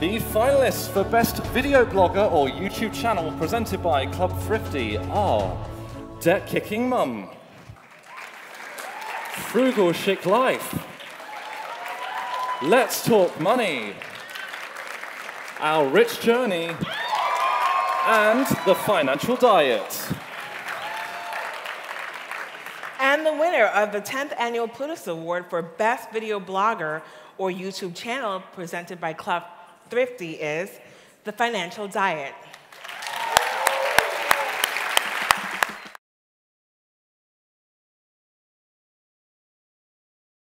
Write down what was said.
finalists for Best Video Blogger or YouTube Channel presented by Club Thrifty are Debt Kicking Mom, Frugal Chic Life, Let's Talk Money, Our Rich Journey, and The Financial Diet. And the winner of the 10th Annual Plutus Award for Best Video Blogger or YouTube Channel presented by Club Thrifty is The Financial Diet.